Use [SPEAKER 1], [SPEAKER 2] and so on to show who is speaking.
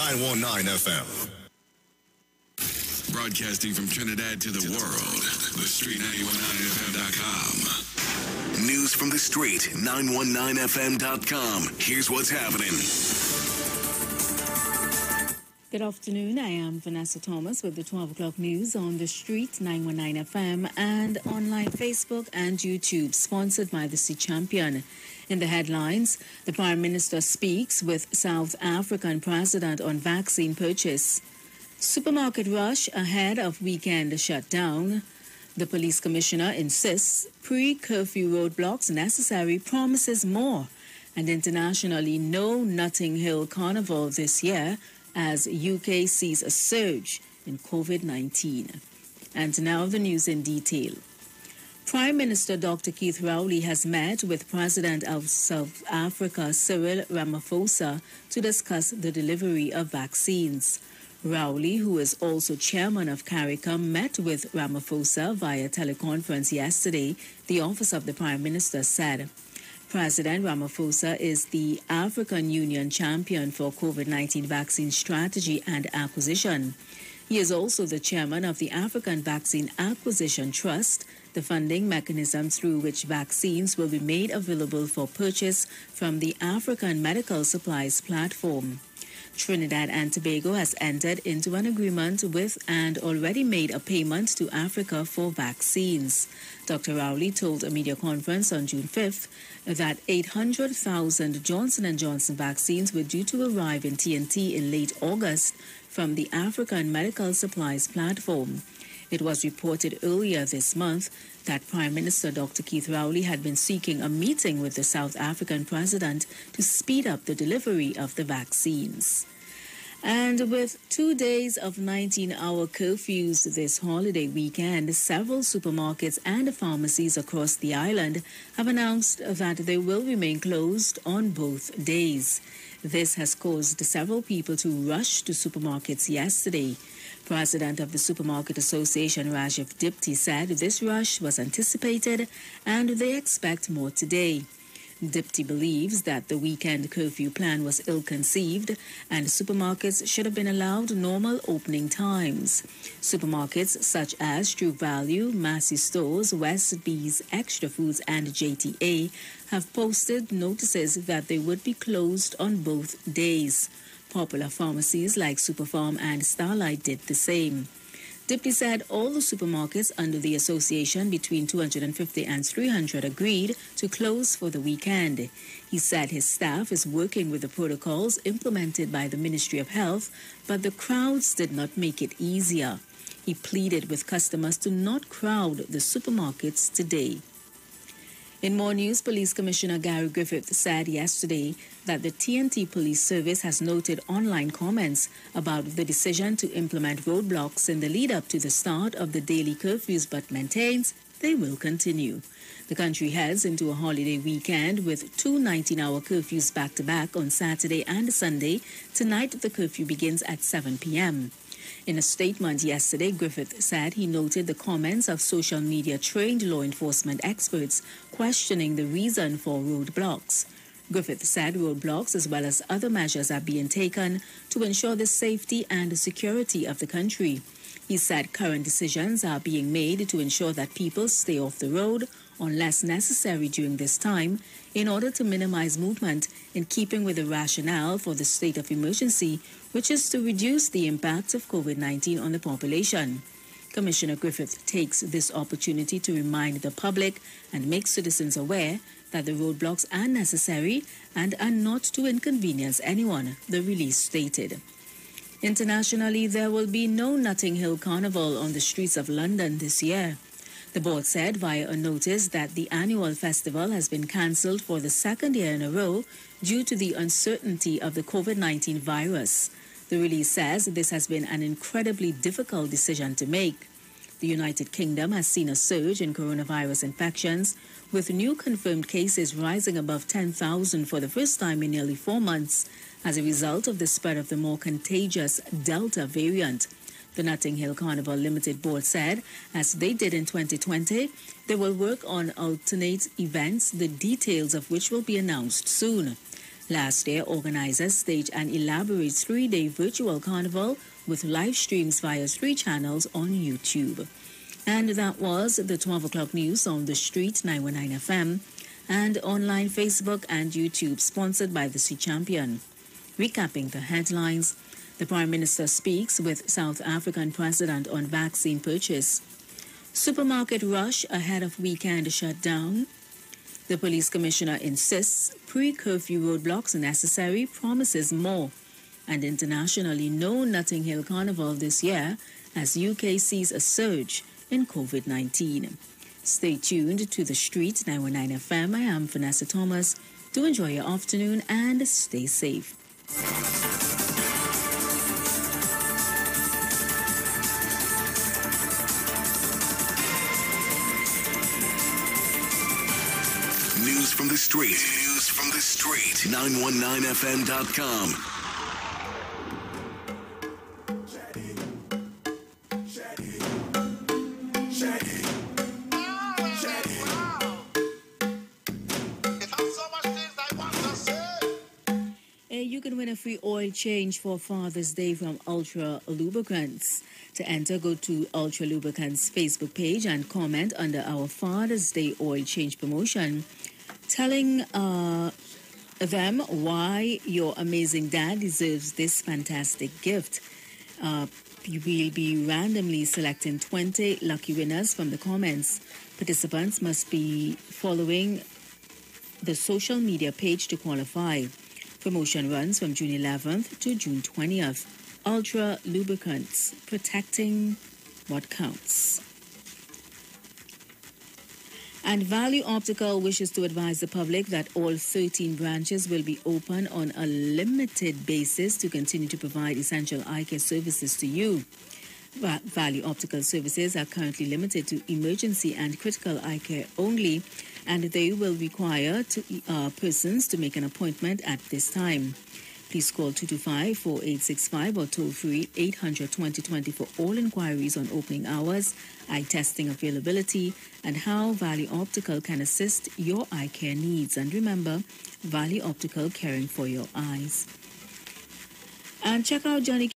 [SPEAKER 1] 919 FM.
[SPEAKER 2] Broadcasting from Trinidad to the world. The Street 919FM.com.
[SPEAKER 3] News from the Street 919FM.com. Here's what's happening.
[SPEAKER 4] Good afternoon. I am Vanessa Thomas with the 12 o'clock news on the street 919 FM and online Facebook and YouTube, sponsored by the Sea Champion. In the headlines, the Prime Minister speaks with South African President on vaccine purchase. Supermarket rush ahead of weekend shutdown. The police commissioner insists pre curfew roadblocks necessary, promises more. And internationally, no Notting Hill Carnival this year as UK sees a surge in COVID 19. And now the news in detail. Prime Minister Dr. Keith Rowley has met with President of South Africa Cyril Ramaphosa to discuss the delivery of vaccines. Rowley, who is also chairman of CARICOM, met with Ramaphosa via teleconference yesterday, the office of the Prime Minister said. President Ramaphosa is the African Union champion for COVID 19 vaccine strategy and acquisition. He is also the chairman of the African Vaccine Acquisition Trust, the funding mechanism through which vaccines will be made available for purchase from the African Medical Supplies Platform. Trinidad and Tobago has entered into an agreement with and already made a payment to Africa for vaccines. Dr. Rowley told a media conference on June 5th that 800,000 Johnson & Johnson vaccines were due to arrive in TNT in late August from the African Medical Supplies Platform. It was reported earlier this month that Prime Minister Dr. Keith Rowley had been seeking a meeting with the South African president to speed up the delivery of the vaccines. And with two days of 19 hour curfews this holiday weekend, several supermarkets and pharmacies across the island have announced that they will remain closed on both days. This has caused several people to rush to supermarkets yesterday. President of the Supermarket Association, Rajiv Diptee, said this rush was anticipated and they expect more today. Diptee believes that the weekend curfew plan was ill conceived and supermarkets should have been allowed normal opening times. Supermarkets such as True Value, Massy Stores, Westbees, Xtra Foods, and JTA have posted notices that they would be closed on both days. Popular pharmacies like SuperPharm and Starlight did the same. Diptee said all the supermarkets under the association between 250 and 300 agreed to close for the weekend. He said his staff is working with the protocols implemented by the Ministry of Health, but the crowds did not make it easier. He pleaded with customers to not crowd the supermarkets today. In more news, Police Commissioner Gary Griffith said yesterday that the TNT Police Service has noted online comments about the decision to implement roadblocks in the lead up to the start of the daily curfews, but maintains they will continue. The country heads into a holiday weekend with two 19 hour curfews back to back on Saturday and Sunday. Tonight, the curfew begins at 7 p.m. In a statement yesterday, Griffith said he noted the comments of social media trained law enforcement experts questioning the reason for roadblocks. Griffith said roadblocks as well as other measures are being taken to ensure the safety and security of the country. He said current decisions are being made to ensure that people stay off the road unless necessary during this time in order to minimize movement in keeping with the rationale for the state of emergency, which is to reduce the impact of COVID 19 on the population. Commissioner Griffith takes this opportunity to remind the public and make citizens aware that the roadblocks are necessary and are not to inconvenience anyone, the release stated. Internationally, there will be no Notting Hill Carnival on the streets of London this year. The board said via a notice that the annual festival has been cancelled for the second year in a row due to the uncertainty of the COVID 19 virus. The release says this has been an incredibly difficult decision to make. The United Kingdom has seen a surge in coronavirus infections, with new confirmed cases rising above 10,000 for the first time in nearly four months as a result of the spread of the more contagious Delta variant. The Notting Hill Carnival Limited Board said, as they did in 2020, they will work on alternate events, the details of which will be announced soon. Last year, organizers staged an elaborate three day virtual carnival with live streams via three channels on YouTube. And that was the 12 o'clock news on the street 919 FM and online Facebook and YouTube, sponsored by the Sea Champion. Recapping the headlines, the Prime Minister speaks with South African President on vaccine purchase. Supermarket rush ahead of weekend shutdown. The police commissioner insists pre curfew roadblocks necessary, promises more. And internationally, no Notting Hill Carnival this year as UK sees a surge in COVID 19. Stay tuned to the Street 919 FM. I am Vanessa Thomas. Do enjoy your afternoon and stay safe.
[SPEAKER 3] News from the street. News from the street. 919fm.com.
[SPEAKER 4] You can win a free oil change for Father's Day from Ultra Lubricants. To enter, go to Ultra Lubricants Facebook page and comment under our Father's Day oil change promotion, telling uh, them why your amazing dad deserves this fantastic gift. Uh, you will be randomly selecting 20 lucky winners from the comments. Participants must be following the social media page to qualify. Promotion runs from June 11th to June 20th. Ultra Lubricants, protecting what counts. And Value Optical wishes to advise the public that all 13 branches will be open on a limited basis to continue to provide essential eye care services to you. Value Optical services are currently limited to emergency and critical eye care only, and they will require to, uh, persons to make an appointment at this time. Please call 225-4865 or toll free 800-2020 for all inquiries on opening hours, eye testing availability, and how Value Optical can assist your eye care needs. And remember, Value Optical caring for your eyes. And check out Johnny